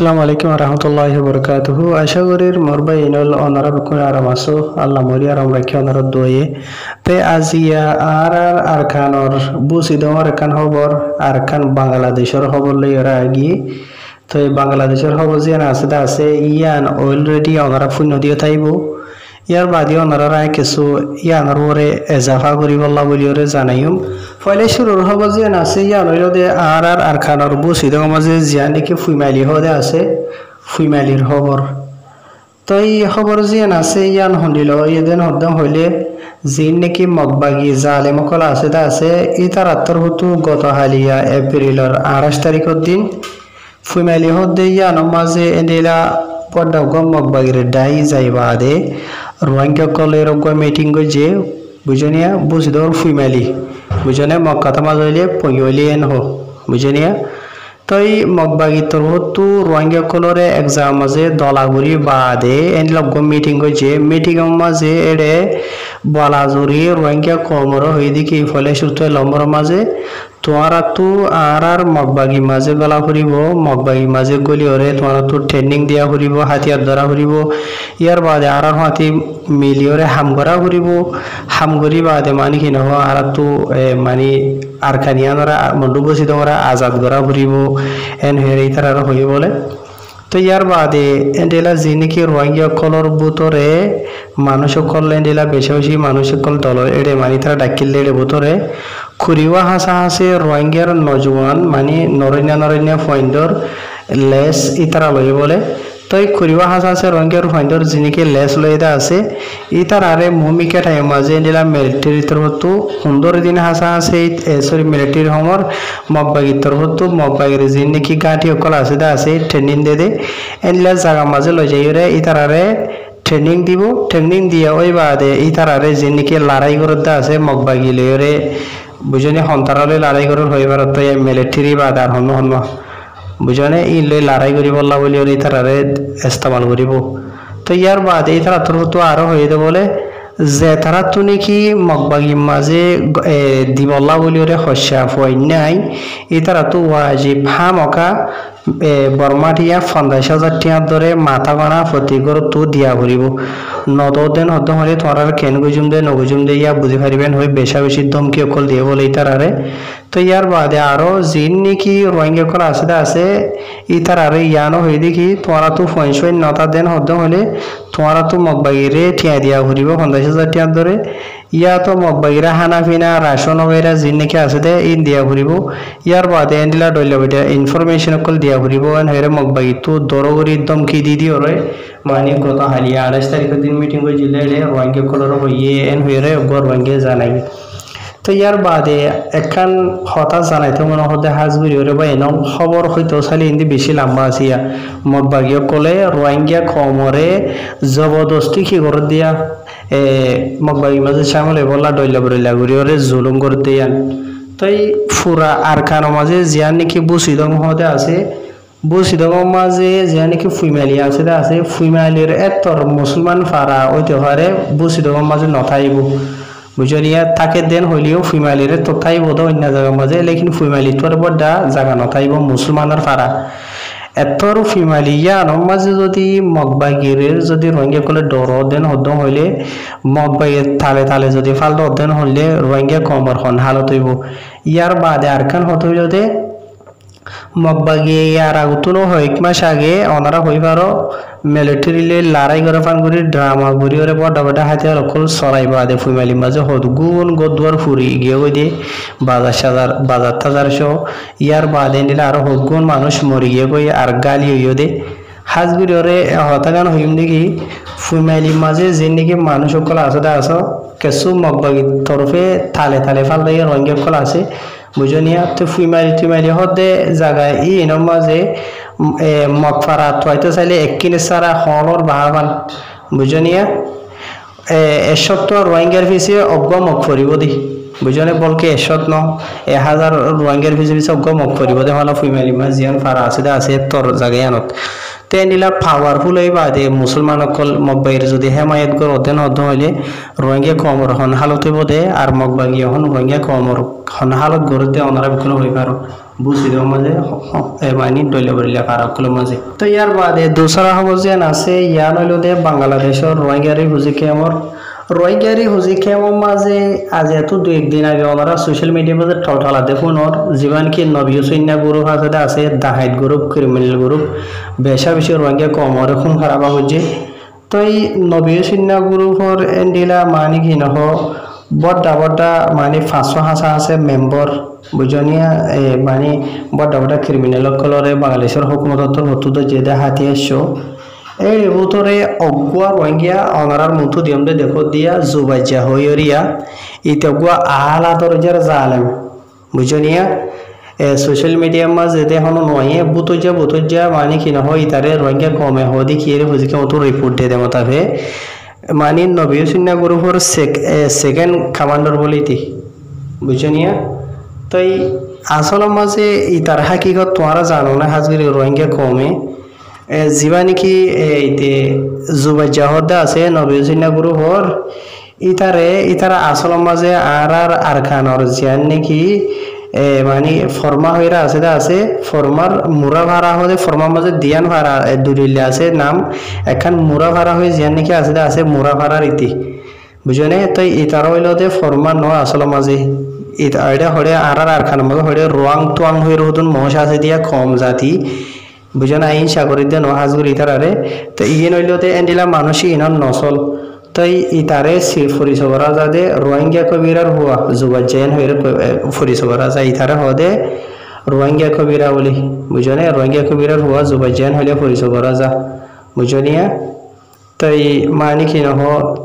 আসসালামু আলাইকুম রহমতুল্লাহ বরকাতুহু। আশা করি মোর ভাই ইনল অনারা বিকুন আরাম আসো আল্লাহ মরি আরাম রাখি অনার দোয়ে। তে আজিয়া আর আর আরকানর বুসিদমর একান খবর আরকান বাংলাদেশের খবর লই ওরা আগি তো এই বাংলাদেশের খবর যে আছে আছে, ইয়ান অলরেডি অনারা শূন্য দিয়ে থাইব। ইয়ার বাদে অনারা কিছু ইয়ানোর ওরে এজাফা করিবল্লা বলি ওরে জানাইম ফলে শুরুর হব যে আছে ইয়ান হইল দে আর আর আরখানোর বসিদ মাঝে জিয়া নাকি ফুইমালি হদে আছে। ফুইমালির খবর তো এই খবর জিয়ান আছে ইয়ান হন্দিল ইয়েদেন হদ্দম হইলে জিন নাকি মগবাগি জালে মকল আছে তা আছে। ই তার আত্মর হতু গত হালিয়া এপ্রিলর আঠাশ তারিখের দিন। ফুইমালি হদ্দে ইয়ানোর মাঝে এন্ডিলা পড্ডা গম মগবাগির ডাই যাইবা দে। কলের মিটিং যে, বুঝনিয়া বুঝদর ফুইমালি বুঝনে মক্কাতা মাজলে পঙ্গলি এন হো। বুঝনিয়া, তই মগবাগি তোর হতু রোহিঙ্গা কলরে এক্সাম মাঝে দলাগুড়ি বাদে এন লগ মিটিং যে মিটিং মাঝে এড়ে বলাজুরি রোহিঙ্গা কমর হয়ে দিকে ফলে সুস্থ লম্বর মাঝে তোমার আৰ আর মগবাগি মাঝে গলা ফুরিব মগবাগি মাঝে গলি ওরে তোমার তো ট্রেনিং দিয়া ফুৰিব হাতিয়ার ধরা ফুৰিব ইয়ার বাদে আর আর হাতি মিলি ওরে হাম কৰা ফুৰিব হাম করি বাদে মানে কি নহ আর তো মানে আর খানিয়া ধরা মন্ডু বসি তোমরা আজাদ কৰা ফুৰিব এন হেৰি তার আর হই বলে ইয়ার বাদে এন্ডেলা যি নেকি রোহিঙ্গা কলর বুতরে মানুষ সকল এন্ডেলা বেশি বেশি মানুষ সকল দল এড়ে মানি তারা ডাকিলে এড়ে বুতরে খুরিওয়া হাসা হাসে রোহিঙ্গার নজওয়ান মানে নরণ্যা নরণ্যা ফয়েন্ডর লেস ইতারা লই বলে। তো এই খুরিওয়া হাসা আছে রোহিঙ্গার ফয়েন্ডর যিনিকে লেস লইদা আছে ইতার আরে ভূমিকা টাইম মাঝে এন্ডেলা মিলিটারি তরফতো সুন্দর দিন হাসা আছে সরি মিলিটারি সমর মগবাগির তরফতো মগবাগির যিন নাকি গাঁটি অকল আছে দা আছে ট্রেনিং দে দে এন্ডেলা জায়গা মাঝে লই যাই রে ইতার আরে ট্রেনিং দিব ট্রেনিং দিয়ে বাদে আরে যিন নাকি লড়াই করতে আছে মগবাগি লইরে বুঝনি সন্তানলৈ লড়াই করল হইবার তো মিলিটারি বা দার হন হন বুঝনে? ই লৈ লড়াই করিব বললা বলি ওর ইতারারে ইস্তেমাল করিব। তো ইয়ার বাদে ইতারা তোর তো আরও হয়ে দে বলে, যে তারা তো নাকি মগবাগি মাঝে দিবল্লা বলি ওরে হস্যা ফয় নাই। ইতারা তো ওয়াজিব হামকা বর্মাটিয়া পঞ্চাশ হাজার টিয়ার দরে মাথা গণা প্রতিগর তো দিয়া ভরিব। নদদেন হদ্দ হলে তোমার কেন গুজুম দে নগুজুম দে, ইয়া বুঝি পারিবেন হয়ে বেশা বেশি ধমকি অকল দিয়ে বলে ইতারারে তো ইয়ার বাদে আরও জিন নাকি রোহিঙ্গা কল আছে আছে, ইতার আরে ইয়ানো হয়ে দেখি, তোমারা তো ফয়সই নতা দেন হদ্দ হলে, তোমারা তো মগবাগিরে টিয়া দিয়া ঘুরিব পঞ্চাশ হাজার টিয়ার ধরে। ইয়া তো মগবাগিরা হানা ফিনা রাশন ওগেরা জিন নাকি আছে দে ইন দিয়া ঘুরিব। ইয়ার বাদে এন্ডিলা ডইলা বেটা ইনফরমেশন অকল দিয়া ঘুরিব, এন হেরে মগবাগি তো দরগরি দমকি দি দি ওরে মানে গত হালিয়া আঠাশ তারিখের দিন মিটিং করে জিলে রোহিঙ্গা কলর হইয়ে এন গর রোহিঙ্গা জানাই তো ইয়ার বাদে এখান হতাশ জানাইতে মনে হতে হাজগুড়ি ওরে বা এনম খবর হয়তো চালি ইন্দি বেশি লম্বা আছিয়া মগবাগীয় কলে রোহিঙ্গা কমরে জবরদস্তি কি করে দিয়া? এ মগবাগী মাঝে সামলে বললা, ডইলা বইলা ঘুরি ওরে জুলুম করে দিয়ান তাই ফুরা আর খানো মাঝে জিয়ান নাকি বুসিদম হতে আছে। বুসিদম মাঝে জিয়া নাকি ফুইমালি আছে আছে। ফুইমালির এতর মুসলমান ফারা ওইতে হারে বুসিদম মাঝে নথাইব। বুঝলিয়া তাকে দেন হইলেও ফুইমালিরে তথাইব তো অন্য জায়গার মাঝে লেকিন ফুইমালি তোর বড্ডা জায়গা নথাইব মুসলমানের ফারা এতর ফিমালি ইয়ানোর মাঝে যদি মগবাগিরের যদি রোহিঙ্গা কলে ডর দেন হদ্দম হইলে মগবাগির তালে তালে যদি ফাল দেন হইলে রোহিঙ্গা কমর হন হালত হইব। ইয়ার বাদে আর খান হত হইল দে মগবাগি ইয়ার আগুতনো হয়েক মাস আগে ওনারা হইবারও মিলিটারিলে লড়াই করে ফান করি ড্রামা ঘুরি ওরে বড় বড় হাতিয়ার অকল সরাই বাদে ফুইমালি মাঝে হদ। গুণ গদুয়ার ফুরি গিয়ে গই দিয়ে বাজার সাজার বাজার টাজার সহ ইয়ার বাদে নিলে আরও হদ গুণ মানুষ মরি গিয়ে গই আর গালি হইও দে। হাজগুড়ি ওরে হতাগান হইম দেখি ফুইমালি মাঝে যে নাকি মানুষ সকল আছে আস কেসু মগবাগি তরফে তালে তালে ফাল দিয়ে রঙের কল আছে। বুঝনিয়া তো ফুইমারি টুইমারি হদে জায়গায় ই এনম মাঝে মগফারা তোয়াইতে চাইলে এক এককিনে সারা হলর বাহাবান বুঝনিয়া এসব তো রোহিঙ্গার পিছিয়ে অজ্ঞ মগ ফরিব দি বুঝনে বলকে এসত ন এ হাজার রোহিঙ্গার পিছিয়ে পিছিয়ে অজ্ঞ মগ ফরিব দে হলো ফুইমালি মা জিয়ান ফারা আছে দে আছে তোর জায়গায় আনত তেনিলা পাওয়ারফুল হই বাদে মুসলমান অকল মগবাইর যদি হেমায়ত গর অধ্যয়ন অধ্যয়ন হইলে রোহিঙ্গা কমর হন হালত হইব দে আর মগবাগি হন রোহিঙ্গা কমর হন হালত গর দে অনারা বিকল হই পারো বুঝিদ মাঝে মানি ডলে বলিলা পারকল মাঝে তো ইয়ার বাদে দোসরা হব যে আছে ইয়ান হইল দে বাংলাদেশের রোহিঙ্গারি হুজি কেমর রোহিঙ্গারি হুজি কেমন মাঝে আজ এত দু একদিন আগে ওনারা সোশ্যাল মিডিয়ার মাঝে ঠলঠলা দেখুন ওর জীবন কি নবী সৈন্য গ্রুপ আছে আছে দাহাইট গ্রুপ ক্রিমিনাল গ্রুপ বেশা বেশি রোহিঙ্গা কম ওর খুন খারাপ হচ্ছে তো এই নবী সৈন্য গ্রুপর এন্ডিলা মানে কি নহ? বড্ডা বড্ডা মানে পাঁচশো হাসা আছে মেম্বর বুঝনিয়া মানে বড্ডা বড্ডা ক্রিমিনাল কলরে বাংলাদেশের হুকুমত হতুদ যে হাতি এসছো এই বুতরে অগুয়া রোহিঙ্গিয়া অনারার দিয়ম দে দেখো দিয়া জুবাইজা হইরিয়া ইতে অগুয়া আলা দরজার জালেম। বুঝনিয়া সোশ্যাল মিডিয়া মাঝে দেখুন নয় বুতজা বুতজা মানে কি নহয় ইতারে রোহিঙ্গা কমে হদি কি রে হুজিকে মতো রিপোর্ট দিয়ে দেবো তাফে মানে নবী সুন্না গ্রুপর সেকেন্ড কমান্ডার বলে ইতি বুঝনিয়া তাই আসল মাঝে ইতার হাকিগত তোমরা জানো না হাজগিরি রোহিঙ্গা কমে যিবা নেকি এতে জুবাজ্জাহদা আছে নবীনা গ্রুপর ইতারে, ইতারা আসল মাঝে আর আর আরখানর জিয়ান নাকি মানে ফর্মা হইরা আছে আছে, ফর্মার মুরা ভাড়া হলে ফর্মার মাঝে দিয়ান ভাড়া দুরিলে আছে নাম এখান মুরা ভাড়া হয়ে জিয়ান নাকি আছে আছে, মুরা ভাড়ার ইতি। বুঝনে? তো ইতার হইল দে ফর্মার ন আসল মাঝে এটা হরে আর আর আরখানের মাঝে হরে রোয়াং তোয়াং হয়ে রহুদুন মহস আছে দিয়া কম জাতি। বুঝেন ইন সাগরের দিয়ে নহাজগুর ইতারে তো ইয়ে নইলতে এন্ডিলা মানুষই ইনন নসল। তাই ইতারে সি ফরিসবরা যাদে রোহিঙ্গা কবিরার হুয়া যুবা জেন হয়ে ফরিসবরা যা ইতারে হদে রোহিঙ্গা কবিরা বলি, বুঝনে? রোহিঙ্গা কবিরার হুয়া যুবা জেন হইলে ফরিসবরা যা বুঝনিয়া তাই মানে কি নহ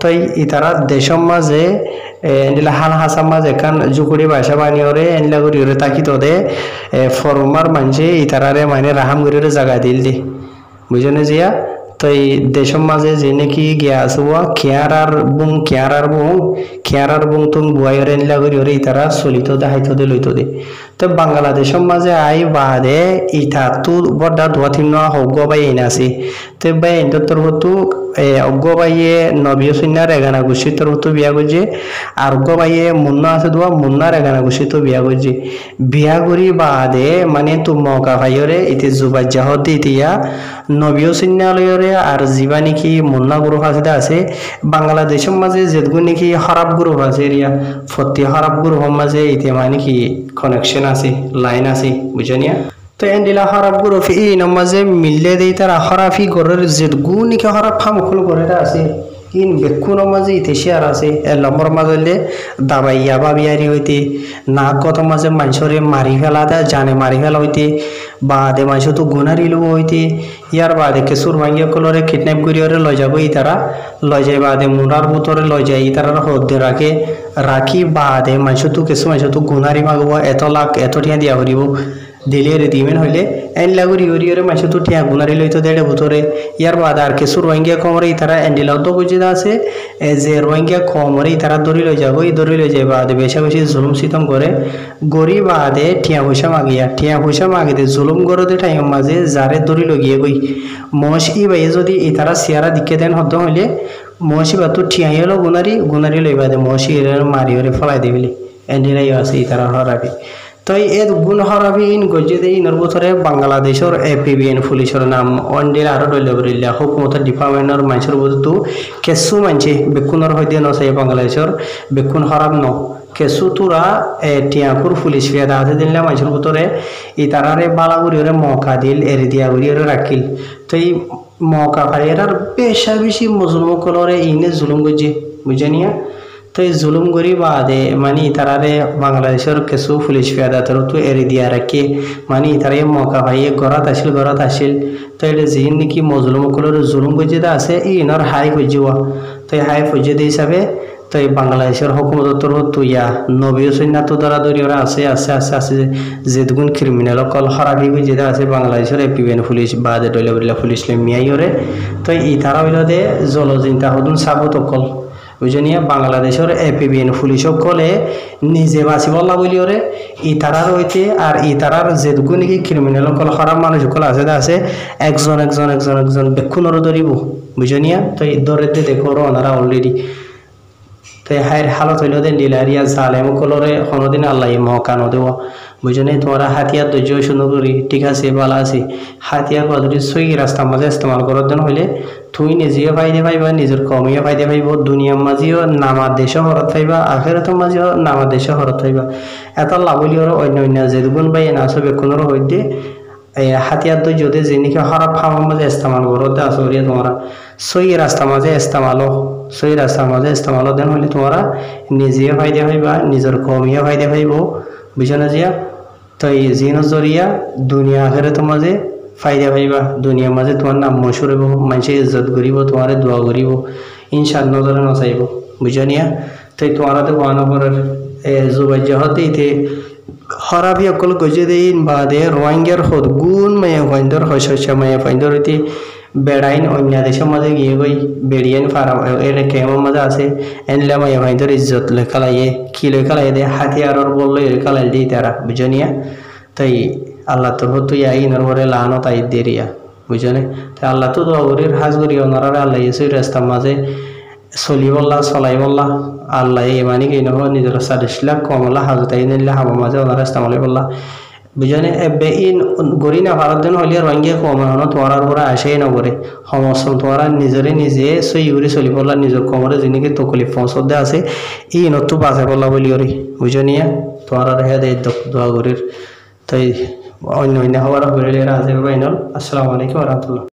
তাই ইতারা দেশম মাঝে এনলা হাল হাসাম মাঝে এখান জুকুড়ি বাসা বানিয়রে এনলা করিয়রে তাকি তোদে ফরমার মানছে ইতারারে মানে রাহাম করিয়রে জাগা দিল দি বুঝনে জিয়া তাই দেশম মাঝে যে নাকি গিয়া আসব কেয়ার আর বুং কেয়ার আর বুং খেয়ার আর বুং তুম বুয়াইরে এনলা করিয়রে ইতারা চলিত দে, হাইতো দে, লইতো দে। তো বাংলাদেশের মাঝে আই বাদে ইটা তু বড্ডা ধোয়া থিন্ন হগ্গ বাই আইনাছি তো বাই আইনটার তরফতো অজ্ঞ বাইয়ে নবীয় সৈন্যার এগানা গুছির তরফতো বিয়া করছে আর অজ্ঞ বাইয়ে মুন্না আছে দোয়া মুন্না এগানা গুছি তো বিয়া করছে বিয়া করি বাদে মানে তো মকা ভাইয়রে, ইতি জুবা জাহত ইতিয়া নবীয় সৈন্যালয়রে আর যিবা নাকি মুন্না গ্রুপ আছে আছে। বাংলাদেশের মাঝে যেগুলো নাকি খারাপ গ্রুপ আছে এরিয়া ফতি খারাপ গ্রুপের মাঝে ইতিয়া মানে কি কানেকশন আছে লাইন আছে বুঝনিয়া তো এন্ডিলা খারাপ গ্রুপ ই নমাজে মিললে দেই তার খারাপি গরের যেগুলো নাকি খারাপ ফামুকুল গরের আছে ইন বেকুন মাঝে ইতে শেয়ার আছে এ লম্বর মাঝে দাবাইয়া বা বিয়ারি হইতে না কত মাঝে মানুষরে মারি ফেলা দেয় জানে মারি ফেলা হইতে বাদে মানুষ তো গুনারি লোক হইতে। ইয়ার বাদে কেসুর ভাঙিয়া কলরে কিডন্যাপ করিয়ারে লয় যাব ইতারা। লয় যায় বাদে মুনার বুতরে লয় যায় ইতারা হদ্দে রাখে। রাখি বাদে মানুষ তো কেসু মানুষ তো গুনারি মাগব, এত লাখ এত ঠিয়া দিয়া করিব দিলে রে দিমেন হইলে এন লাগুরি ইউরি ইউরি মাসে তো টিয়া গুনারি লইতো দেড়ে ভুতরে ইয়ার বাদ আর কিছু রোহিঙ্গা কমরে ইতারা এন্ডিলাও তো বুঝিদা আছে যে রোহিঙ্গা কমরে ইতারা দড়ি লই যাব এই দড়ি লই যাই বাদে বেশা বেশি জুলুম সিতম করে গরি বাদে টিয়া পয়সা মাগিয়া টিয়া পয়সা মাগিতে জুলুম গরদে টাইম মাঝে যারে দড়ি লগিয়ে গই মশ ই বাইয়ে যদি ইতারা সিয়ারা দিকে দেন হদ্দ হইলে মহসি বা তো ঠিয়াই হলো গুনারি গুনারি লই বাদে মহসি মারি হরে ফলাই দিবিলি এন্ডিলাই আছে ইতারা হরাবি তই এ গুণ হরাবি ইন গজ্জে ইনর বছরে বাংলাদেশের এপিবিএন পুলিশের নাম অন্ডিল আরও ডলে বলিলা হুকুমতের ডিপার্টমেন্টর মানুষের বস্তু কেসু মানছে বেকুনের হইতে নসাই বাংলাদেশের বেকুন হরাব ন। কেসু তুরা এ টিয়াপুর পুলিশ ফিয়াদা হাতে দিলে মানুষের ভিতরে ই তারারে বালাগুড়িরে মকা দিল এরি দিয়া গুড়িরে রাখিল তো এই মকা ভাইয়ের বেশা বেশি মুসলমান ইনে জুলুম গজ্জে বুঝে নিয়া তো এই জুলুম করি বাদে মানে ইতারারে বাংলাদেশের কিছু পুলিশ ফিয়াদাতর তো এরি দিয়া রাখি। মানে ইতারে মকা ভাইয়ে গড়াত আসিল গড়াত আসিল। তো এটা যিন নাকি মজলুম কলর জুলুম গজ্জে আছে ইনর হাই গজ্জিওয়া তো এই হাই ফজ্জে হিসাবে তো এই বাংলাদেশের হুকুমতর তুইয়া, নবী সৈন্যাত দ্বারা দরি ওরা আছে আছে আছে আছে যেগুন ক্রিমিনাল অকল হরাবি যেটা আছে, বাংলাদেশের এপিবিএন পুলিশ বা যে ডলে বলিলা পুলিশ মিয়াই ওরে তো ই তারা হইল দে জলচিন্তা হদুন সাবত অকল। বুঝনিয়া বাংলাদেশের এপিবিএন পুলিশ সকলে নিজে বাঁচিবল্লা বলি ওরে ইতারার হইতে আর ইতারার যেটুকু নাকি ক্রিমিনাল সকল খারাপ মানুষ সকল আছে আছে, একজন একজন একজন একজন বেক্ষুণর ধরিব বুঝনিয়া তো ধরে দেখো ওনারা অলরেডি তো হায়ের হালত হইল দেন ডিলারিয়া জালেম কলরে কোনোদিন আল্লাহ মহকানো দেব বুঝনি তোমরা হাতিয়ার ধৈর্য শুনো করি ঠিক আছে, ভালো আছে। হাতিয়ার পদ্ধতি সই রাস্তার মাঝে ইস্তেমাল করার জন্য হইলে তুই নিজেও ফাইদে পাইবা, নিজের কমিও ফাইদে পাইব, দুনিয়ার মাঝেও, নামার দেশও হরত পাইবা, আখেরাতের মাঝেও নামার দেশও হরত পাইবা। এত লাভলি ওর অন্য অন্য যে দুগুণ পাই না সবে কোনোর হইতে হাতিয়ার ধৈর্য দিয়ে যে নাকি খারাপ ফার্মের মাঝে ইস্তেমাল করতে আসরিয়া তোমরা। সই রাস্তার মাঝে ইস্তেমালো সই রাস্তার মাঝে ইস্তেমালো দেন হইলে তোমরা নিজেও ফাইদে পাইবা, নিজের কমিও ফাইদে পাইব। বুঝো না জিয়া? তো এই জিন জরিয়া দুনিয়া আখেরে তোমার মাঝে ফাইদা পাইবা দুনিয়ার মাঝে তোমার নাম মশুর হইব মানুষে ইজ্জত করিব তোমার দোয়া করিব ইনশাল নজরে নচাইব। বুঝো নিয়া? তো তোমারা তো মহানগরের জুবাই জহতে ইতে হরাবি অকল গজে দেইন বাদে রোহিঙ্গার হদ গুণ মায়া ফাইন্দর হইস মায়া ফাইন্দর ইতে বেড়াইন অন্য দেশের মাঝে গিয়ে গই বেড়িয়েন ফারাম এর কেমন মাঝে আছে, এনলে মায়া ফাইন্দর ইজ্জত লেখালাইয়ে কি লেখালাই দে হাতিয়ারর বলল কালাই দিই তারা বুঝো নিয়া? তাই আল্লাহ তোর হতো ইয়াই নরমরে লানো তাই দেরিয়া বুঝনে? তাই আল্লাহ তো দৌড়ের হাজ করি ওনারা আল্লাহ ইয়েসুই রাস্তার মাঝে চলি বললা চলাই বললা আল্লাহ এমানি কি নহ নিজের সারিসলা কমলা হাজতাই নিলে হাবার মাঝে ওনারা ইস্তেমালি বললা বুঝনে? এবে ইন গড়ি না ভারত দিন হলিয়া রঙিয়ে কমানো তোমার পরে আসেই নগরে সমস্ত তোমার নিজরে নিজে সই উড়ি চলি পড়লা নিজের কমরে যিনিকে তকলিফ পৌঁছতে আছে ই নতু বাঁচে পড়লা বলি ওরে বুঝনিয়া? তোমার হে দে দোয়া করির। তাই অন্য অন্য হওয়ার হইলে রাজে বাইনল আসসালামু আলাইকুম রহমতুল্লাহ